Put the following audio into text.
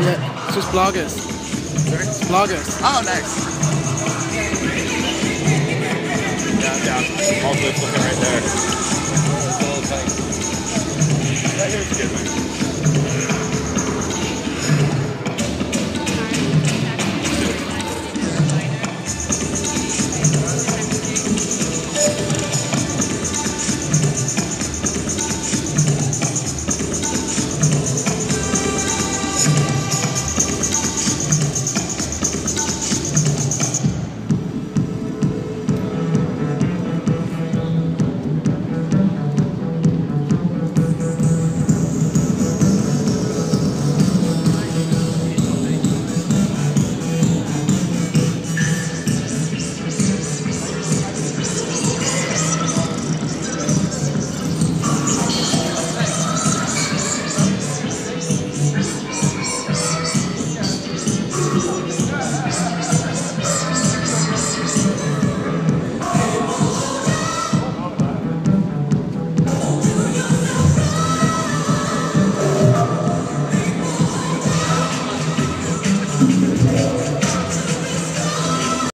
Yeah, it's just bloggers. Sorry? It's bloggers. Oh, nice. Yeah, yeah. All good looking right there. Right here's good, man.